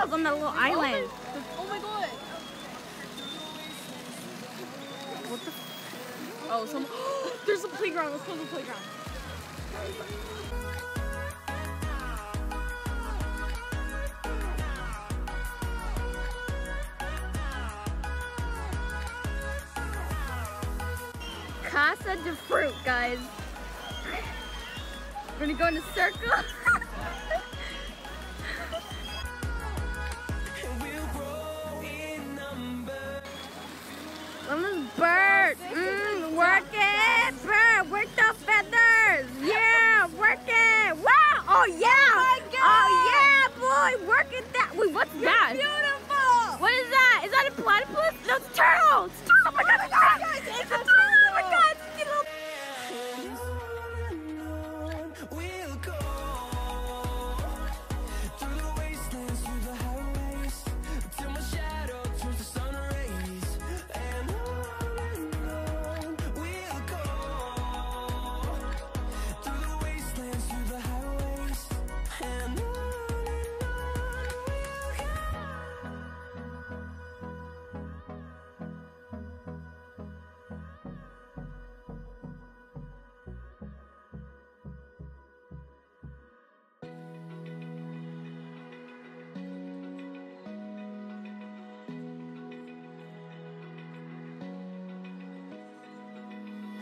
On the little island. Oh my god. What the? Oh, some. There's a playground. Let's go to the playground. Casa de Fruta, guys. We're gonna go in a circle. On this bird. Mm, work it, bird. Work the feathers. Yeah, work it. Wow. Oh yeah. Oh, yeah, boy. Work it that. Wait, what's that? Beautiful. What is that? Is that a platypus? No, it's a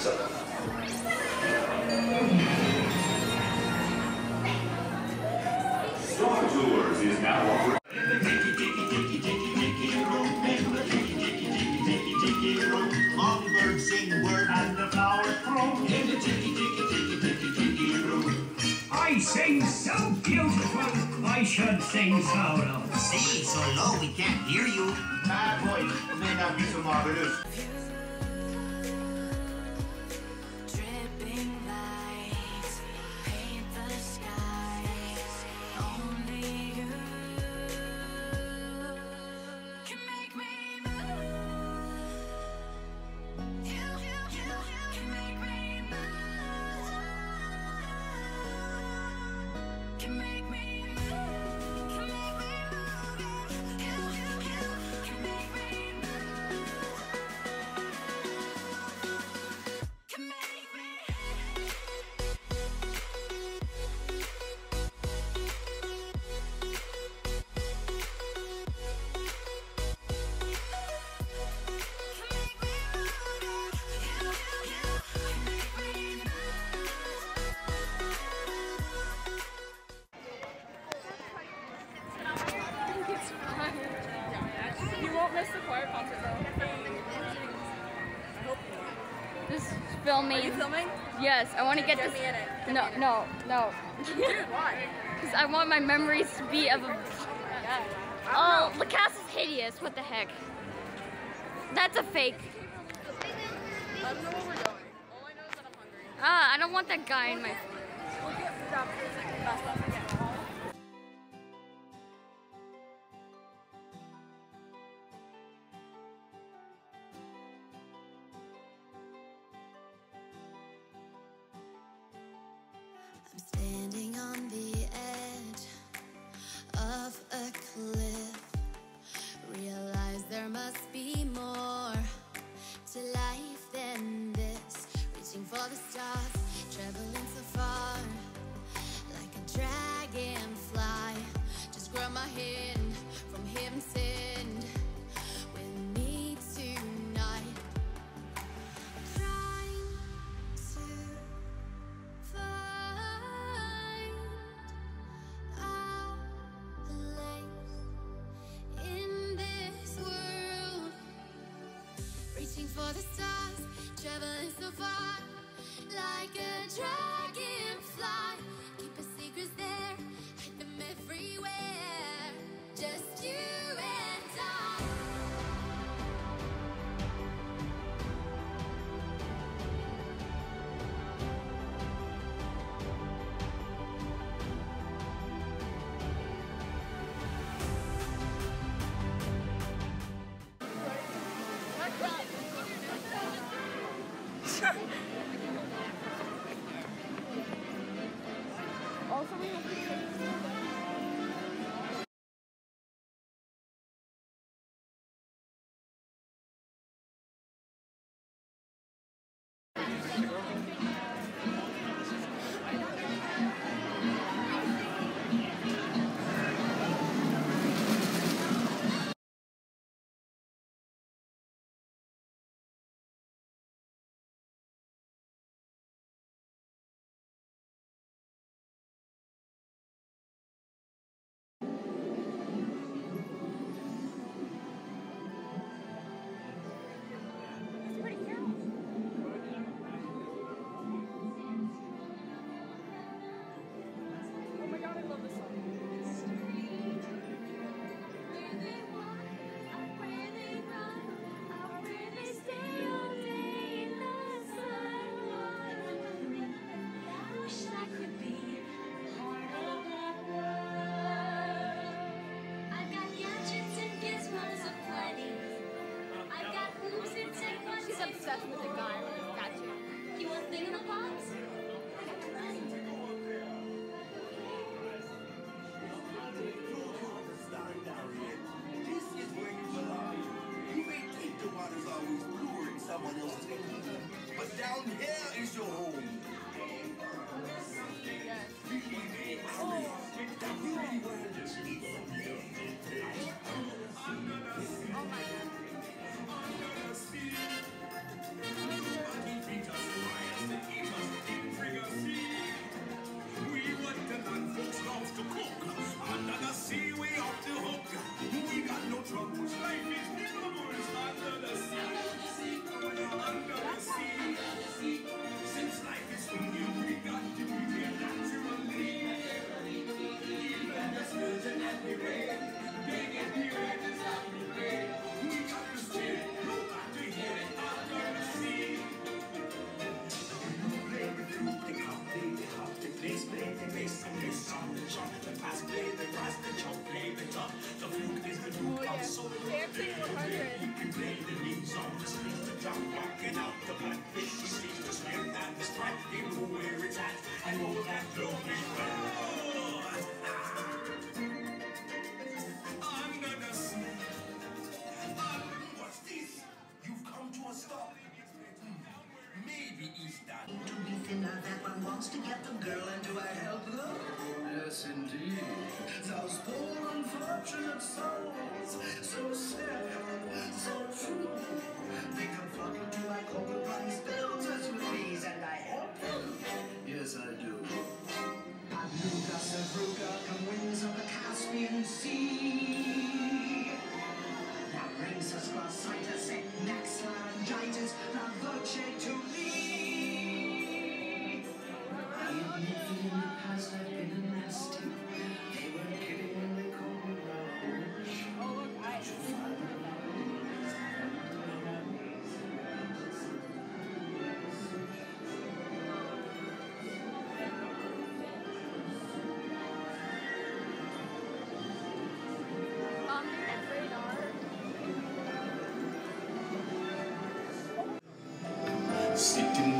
Star Tours is now offering. Songbird sing word And the flowers grow in the ticky ticky I sing so beautiful, I should sing so low. Singing so low we can't hear you. Bad boy, may not be so marvelous. Filming. Are you filming? Yes, I want to get Get this. me in it. Get No, me in it. no, no. Dude, why? Because I want my memories to be of a. Oh, the cast is hideous. What the heck? That's a fake. I don't know where we're going. All I know is that I'm hungry. Ah, I don't want that guy in my. We'll standing on the traveling so far, like a dragonfly. Keep our secrets there, hide them everywhere. Just you obsessed with the guy wants to get the girl, and do I help them? Yes, indeed. Those poor unfortunate souls, so sad, so true. They come flocking to my corporate runs, builders with these, and I help them. Yes, I do. Sevruga, come winds of the Caspian Sea. Now brings us glossitis, next laryngitis, la voce to Sitting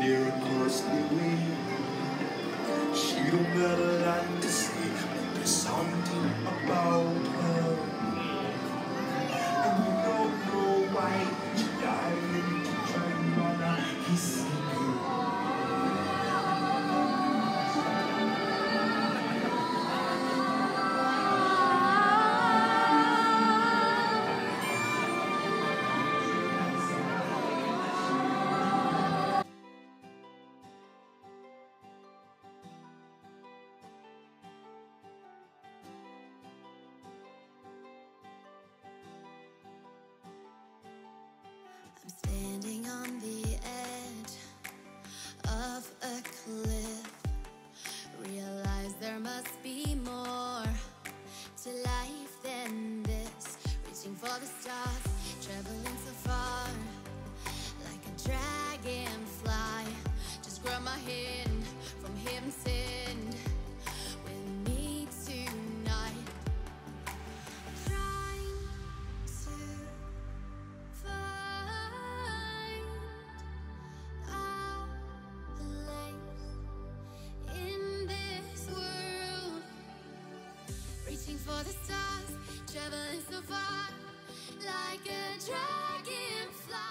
the stars, traveling so far, like a dragonfly.